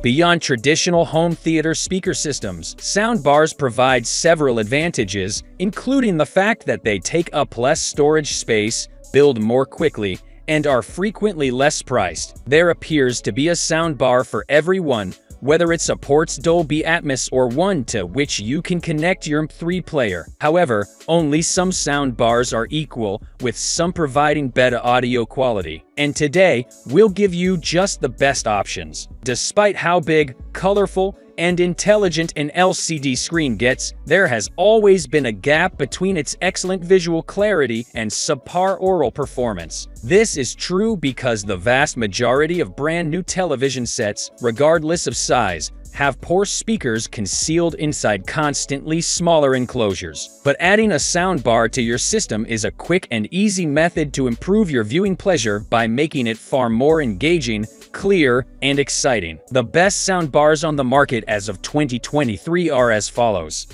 Beyond traditional home theater speaker systems, soundbars provide several advantages, including the fact that they take up less storage space, build more quickly, and are frequently less priced. There appears to be a soundbar for everyone, whether it supports Dolby Atmos or one to which you can connect your MP3 player. However, only some soundbars are equal, with some providing better audio quality. And today, we'll give you just the best options. Despite how big, colorful, and intelligent an LCD screen gets, there has always been a gap between its excellent visual clarity and subpar aural performance. This is true because the vast majority of brand new television sets, regardless of size, have poor speakers concealed inside constantly smaller enclosures. But adding a soundbar to your system is a quick and easy method to improve your viewing pleasure by making it far more engaging, clear, and exciting. The best soundbars on the market as of 2023 are as follows.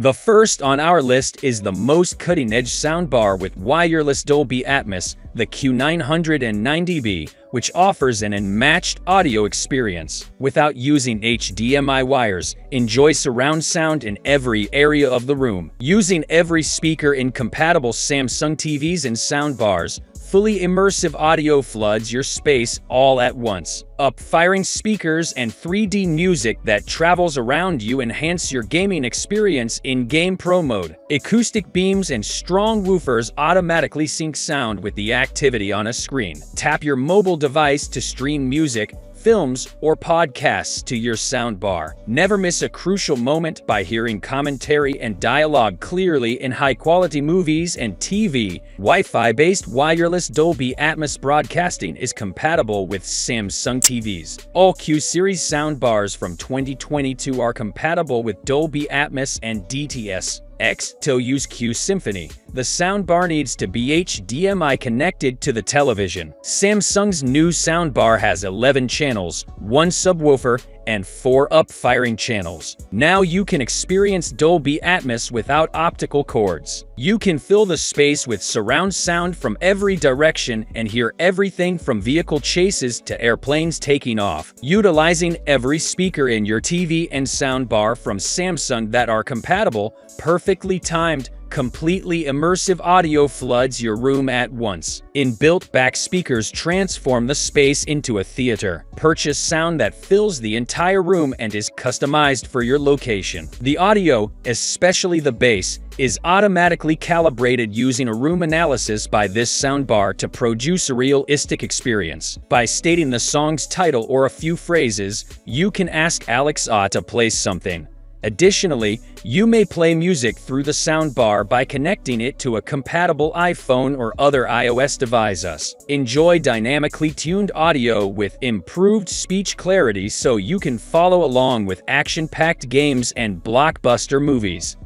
The first on our list is the most cutting-edge soundbar with wireless Dolby Atmos, the Q990B, which offers an unmatched audio experience. Without using HDMI wires, enjoy surround sound in every area of the room. Using every speaker in compatible Samsung TVs and soundbars, fully immersive audio floods your space all at once. Up-firing speakers and 3D music that travels around you enhance your gaming experience in Game Pro mode. Acoustic beams and strong woofers automatically sync sound with the activity on a screen. Tap your mobile device to stream music, films, or podcasts to your soundbar. Never miss a crucial moment by hearing commentary and dialogue clearly in high-quality movies and TV. Wi-Fi-based wireless Dolby Atmos broadcasting is compatible with Samsung TVs. All Q-Series soundbars from 2022 are compatible with Dolby Atmos and DTS. X to use Q Symphony. The soundbar needs to be HDMI connected to the television. Samsung's new soundbar has 11 channels, one subwoofer, and four up-firing channels. Now you can experience Dolby Atmos without optical cords. You can fill the space with surround sound from every direction and hear everything from vehicle chases to airplanes taking off, utilizing every speaker in your TV and soundbar from Samsung that are compatible, perfectly timed, Completely immersive audio floods your room at once. Inbuilt back speakers transform the space into a theater. Purchase sound that fills the entire room and is customized for your location. The audio, especially the bass, is automatically calibrated using a room analysis by this soundbar to produce a realistic experience. By stating the song's title or a few phrases, you can ask Alexa to play something. Additionally, you may play music through the soundbar by connecting it to a compatible iPhone or other iOS device. Enjoy dynamically tuned audio with improved speech clarity so you can follow along with action-packed games and blockbuster movies.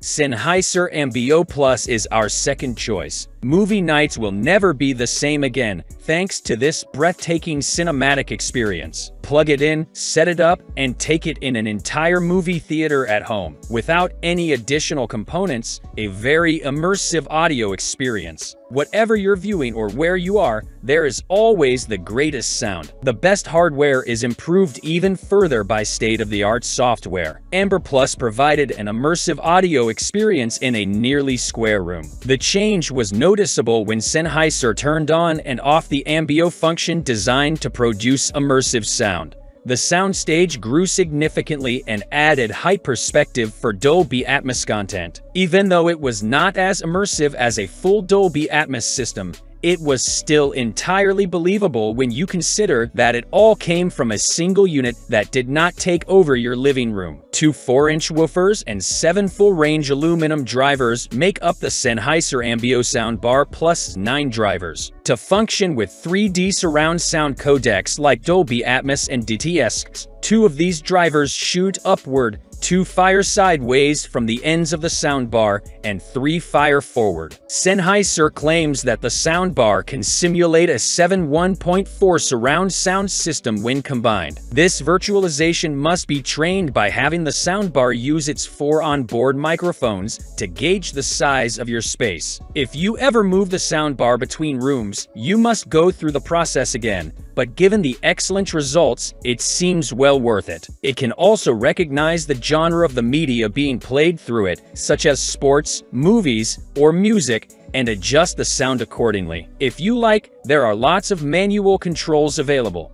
Sennheiser Ambeo Plus is our second choice. Movie nights will never be the same again thanks to this breathtaking cinematic experience. Plug it in, set it up, and take it in an entire movie theater at home. Without any additional components, a very immersive audio experience. Whatever you're viewing or where you are, there is always the greatest sound. The best hardware is improved even further by state-of-the-art software. Ambeo Plus provided an immersive audio experience in a nearly square room. The change was no noticeable when Sennheiser turned on and off the Ambeo function designed to produce immersive sound. The soundstage grew significantly and added high perspective for Dolby Atmos content. Even though it was not as immersive as a full Dolby Atmos system, it was still entirely believable when you consider that it all came from a single unit that did not take over your living room. Two 4-inch woofers and seven full-range aluminum drivers make up the Sennheiser Ambeo soundbar plus 9 drivers. To function with 3D surround sound codecs like Dolby Atmos and DTS, Two of these drivers shoot upward, two fire sideways from the ends of the soundbar, and three fire forward. Sennheiser claims that the soundbar can simulate a 7.1.4 surround sound system when combined. This virtualization must be trained by having the soundbar use its four onboard microphones to gauge the size of your space. If you ever move the soundbar between rooms, you must go through the process again, but given the excellent results, it seems well worth it. It can also recognize the genre of the media being played through it, such as sports, movies, or music, and adjust the sound accordingly. If you like, there are lots of manual controls available.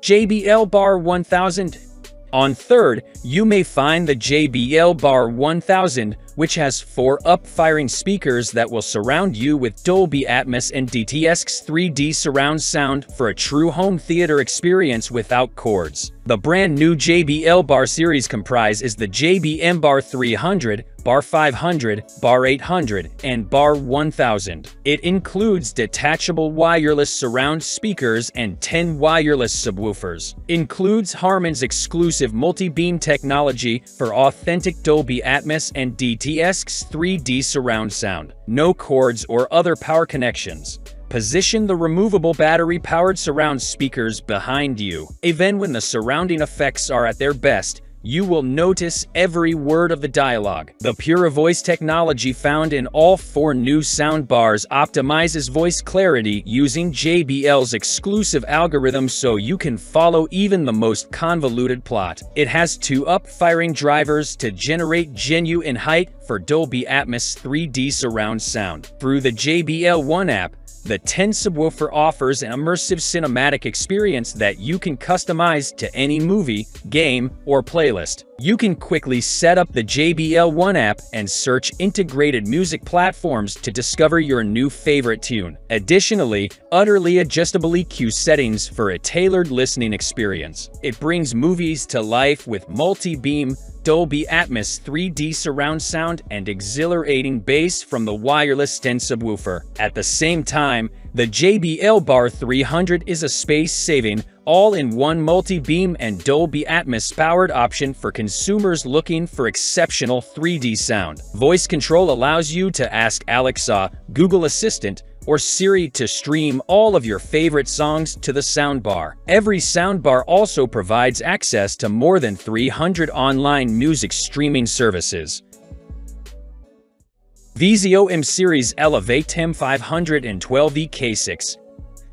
JBL Bar 1000 On third, you may find the JBL Bar 1000, which has four up-firing speakers that will surround you with Dolby Atmos and DTS:X 3D surround sound for a true home theater experience without cords. The brand new JBL Bar series comprise is the JBL Bar 300, Bar 500, Bar 800, and Bar 1000. It includes detachable wireless surround speakers and 10 wireless subwoofers. Includes Harman's exclusive multi-beam technology for authentic Dolby Atmos and DTS:X 3D surround sound. No cords or other power connections. Position the removable battery-powered surround speakers behind you. Even when the surrounding effects are at their best, you will notice every word of the dialogue. The PureVoice technology found in all four new soundbars optimizes voice clarity using JBL's exclusive algorithm so you can follow even the most convoluted plot. It has two up-firing drivers to generate genuine height for Dolby Atmos 3D surround sound. Through the JBL One app, the 10 subwoofer offers an immersive cinematic experience that you can customize to any movie, game, or playlist. You can quickly set up the JBL One app and search integrated music platforms to discover your new favorite tune. Additionally, utterly adjustable EQ settings for a tailored listening experience. It brings movies to life with multi-beam, Dolby Atmos 3D surround sound and exhilarating bass from the wireless 10 subwoofer. At the same time, the JBL Bar 300 is a space-saving, all-in-one multi-beam and Dolby Atmos powered option for consumers looking for exceptional 3D sound. Voice control allows you to ask Alexa, Google Assistant, or Siri to stream all of your favorite songs to the soundbar. Every soundbar also provides access to more than 300 online music streaming services. Vizio M-Series Elevate M512E K6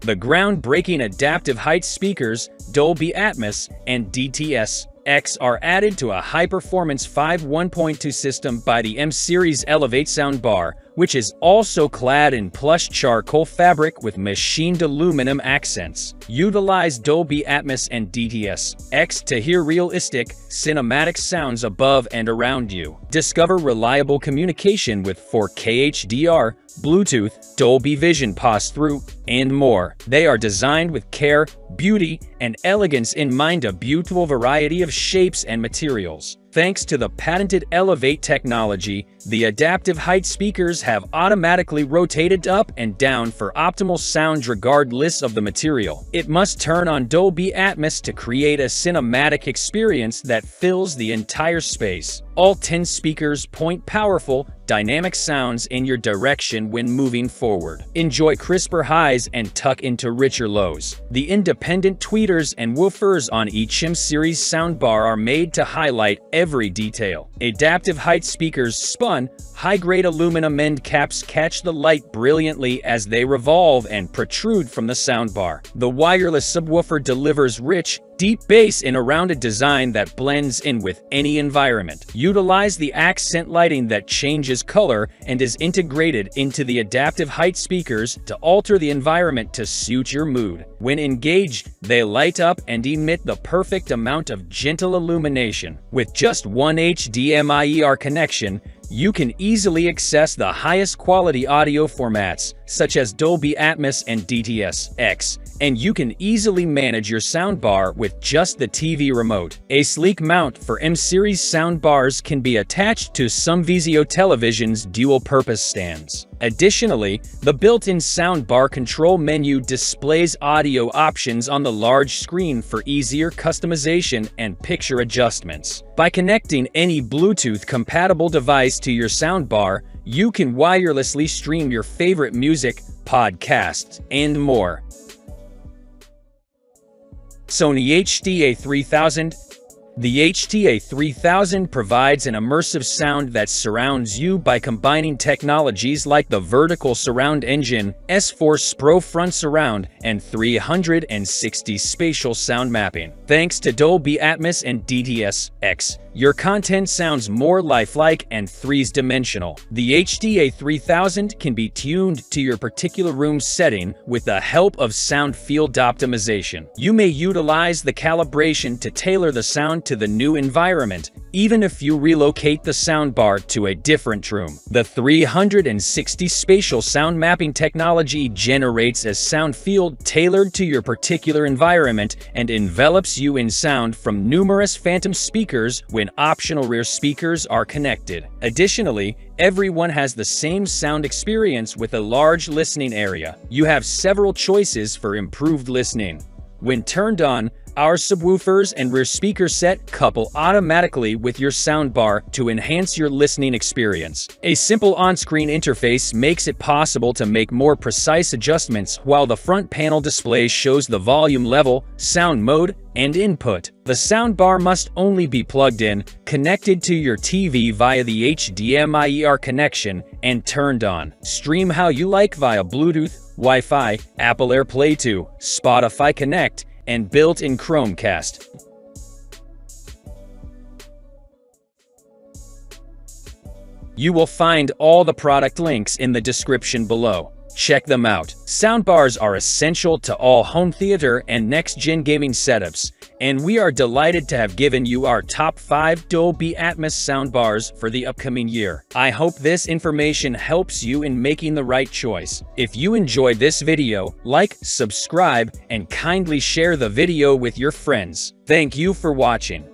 The groundbreaking adaptive height speakers, Dolby Atmos, and DTS X are added to a high-performance 5.1.2 system by the M-Series Elevate soundbar, which is also clad in plush charcoal fabric with machined aluminum accents. Utilize Dolby Atmos and DTS X to hear realistic, cinematic sounds above and around you. Discover reliable communication with 4K HDR, Bluetooth, Dolby Vision pass-through, and more. They are designed with care, beauty, and elegance in mind a beautiful variety of shapes and materials. Thanks to the patented Elevate technology, the adaptive height speakers have automatically rotated up and down for optimal sound regardless of the material. It must turn on Dolby Atmos to create a cinematic experience that fills the entire space. All 10 speakers point powerful, dynamic sounds in your direction when moving forward. Enjoy crisper highs and tuck into richer lows. The independent tweeters and woofers on each M-Series soundbar are made to highlight every detail. Adaptive height speakers spun, high-grade aluminum end caps catch the light brilliantly as they revolve and protrude from the soundbar. The wireless subwoofer delivers rich, deep bass in a rounded design that blends in with any environment. Utilize the accent lighting that changes color and is integrated into the adaptive height speakers to alter the environment to suit your mood. When engaged, they light up and emit the perfect amount of gentle illumination. With just one HDMI ER connection, you can easily access the highest quality audio formats, such as Dolby Atmos and DTS X, and you can easily manage your soundbar with just the TV remote. A sleek mount for M-Series soundbars can be attached to some Vizio television's dual-purpose stands. Additionally, the built-in soundbar control menu displays audio options on the large screen for easier customization and picture adjustments. By connecting any Bluetooth-compatible device to your soundbar, you can wirelessly stream your favorite music, podcasts, and more. Sony HT-A3000 the HT-A3000 provides an immersive sound that surrounds you by combining technologies like the vertical surround engine, S-Force Pro front surround, and 360 spatial sound mapping. Thanks to Dolby Atmos and DTS-X, your content sounds more lifelike and three-dimensional. The HT-A3000 can be tuned to your particular room's setting with the help of sound field optimization. You may utilize the calibration to tailor the sound to the new environment, even if you relocate the soundbar to a different room. The 360 spatial sound mapping technology generates a sound field tailored to your particular environment and envelops you in sound from numerous phantom speakers when optional rear speakers are connected. Additionally, everyone has the same sound experience with a large listening area. You have several choices for improved listening. When turned on, our subwoofers and rear speaker set couple automatically with your soundbar to enhance your listening experience. A simple on-screen interface makes it possible to make more precise adjustments while the front panel display shows the volume level, sound mode, and input. The soundbar must only be plugged in, connected to your TV via the HDMI ER connection, and turned on. Stream how you like via Bluetooth, Wi-Fi, Apple AirPlay 2, Spotify Connect, and built-in Chromecast. You will find all the product links in the description below. Check them out. Soundbars are essential to all home theater and next-gen gaming setups, and we are delighted to have given you our top 5 Dolby Atmos soundbars for the upcoming year. I hope this information helps you in making the right choice. If you enjoyed this video, like, subscribe, and kindly share the video with your friends. Thank you for watching.